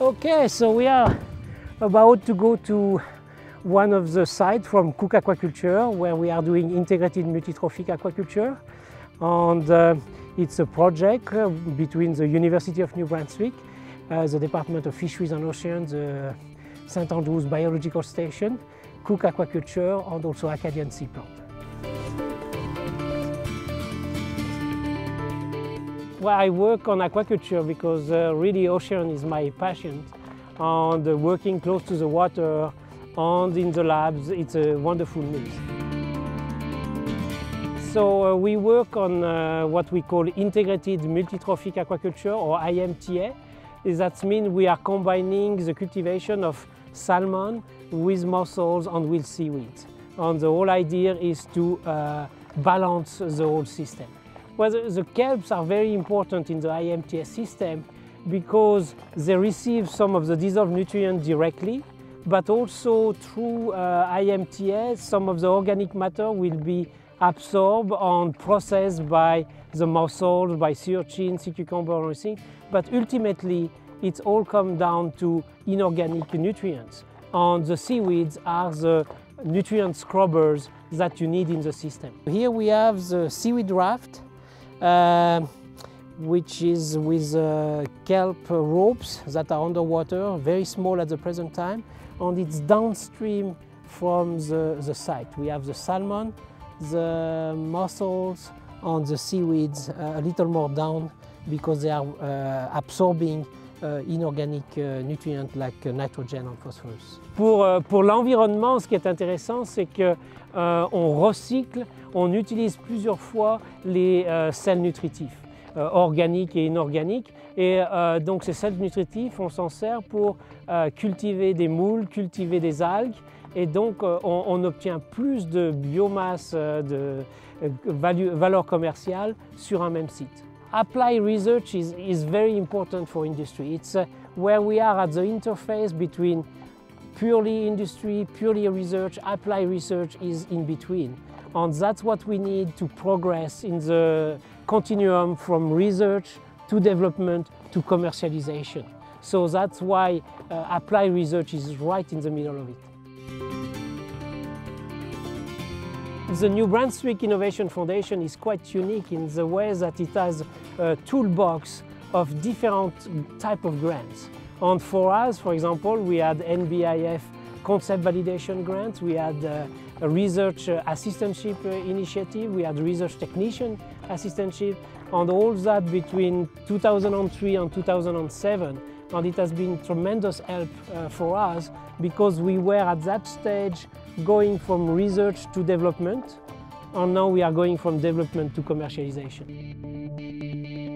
Okay, so we are about to go to one of the sites from Cooke Aquaculture where we are doing integrated multitrophic aquaculture. And uh, it's a project uh, between the University of New Brunswick, uh, the Department of Fisheries and Oceans, the St. Andrews Biological Station, Cooke Aquaculture and also Acadian Sea Plant. Well, I work on aquaculture because uh, really ocean is my passion and uh, working close to the water and in the labs, it's a wonderful mix. So uh, we work on uh, what we call integrated multitrophic aquaculture or IMTA. That means we are combining the cultivation of salmon with mussels and with seaweeds. And the whole idea is to uh, balance the whole system. Well, the, the kelps are very important in the IMTA system because they receive some of the dissolved nutrients directly, but also through uh, IMTA, some of the organic matter will be absorbed and processed by the mussels, by sea urchin, sea cucumber, and everything. But ultimately, it all come down to inorganic nutrients. And the seaweeds are the nutrient scrubbers that you need in the system. Here we have the seaweed raft uh, which is with uh, kelp ropes that are underwater, very small at the present time, and it's downstream from the, the site. We have the salmon, the mussels, and the seaweeds uh, a little more down because they are uh, absorbing uh, inorganic uh, nutrients like nitrogen and phosphorus. Pour, pour l'environnement, ce qui est intéressant, c'est que on recycle on utilise plusieurs fois les euh, sels nutritifs, euh, organiques et inorganiques. Et euh, donc ces sels nutritifs, on s'en sert pour cultiver des moules, cultiver des algues. Et donc on, obtient plus de biomasse, de valeur commerciale sur un même site. Applied research is, is very important for industry. It's where we are at the interface between purely industry, purely research, applied research is in between. And that's what we need to progress in the continuum from research to development to commercialization. So that's why uh, applied research is right in the middle of it. The New Brunswick Innovation Foundation is quite unique in the way that it has a toolbox of different type of grants. And for us, for example, we had NBIF concept validation grants, we had uh, a research uh, assistantship uh, initiative, we had research technician assistantship, and all that between 2003 and 2007. And it has been tremendous help uh, for us because we were at that stage going from research to development, and now we are going from development to commercialization.